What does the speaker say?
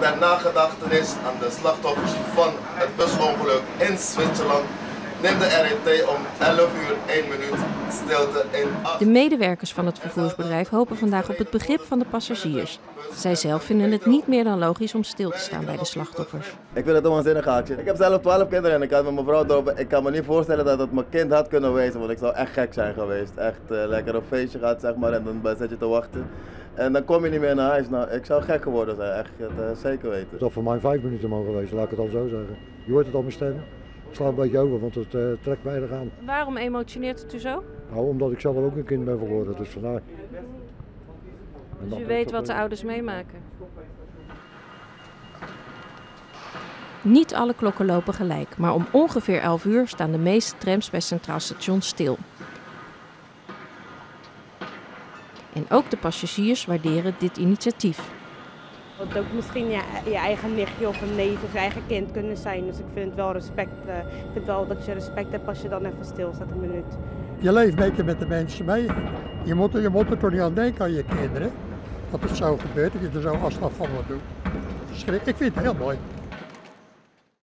Ter nagedachtenis aan de slachtoffers van het busongeluk in Zwitserland neemt de RET om 11 uur 1 minuut stilte in acht. De medewerkers van het vervoersbedrijf hopen vandaag op het begrip van de passagiers. Zij zelf vinden het niet meer dan logisch om stil te staan bij de slachtoffers. Ik vind het een waanzinnige actie. Ik heb zelf 12 kinderen en ik had met mijn vrouw erop. Ik kan me niet voorstellen dat het mijn kind had kunnen wezen, want ik zou echt gek zijn geweest. Echt eh, lekker op feestje gaat zeg maar en dan zit je te wachten. En dan kom je niet meer naar huis. Nou, ik zou gek geworden zijn, echt het, eh, zeker weten. Het had voor mij vijf minuten mogen geweest, laat ik het al zo zeggen. Je hoort het al mijn stem. Ik sla een beetje over, want het eh, trekt mij eraan. Waarom emotioneert het u zo? Nou, omdat ik zelf ook een kind ben verloren, dus vandaar. En Dus dan u weet dat wat de ouders meemaken. Niet alle klokken lopen gelijk, maar om ongeveer 11 uur staan de meeste trams bij Centraal Station stil. En ook de passagiers waarderen dit initiatief. Het had ook misschien je, je eigen nichtje of een neef of je eigen kind kunnen zijn. Dus ik vind het wel respect. eh, ik vind wel dat je respect hebt als je dan even stilstaat een minuut. Je leeft een beetje met de mensen mee. Je moet, je moet er toch niet aan denken aan je kinderen. Dat het zo gebeurt, dat je er zo afstand van moet doen. Verschrik- Ik vind het heel mooi.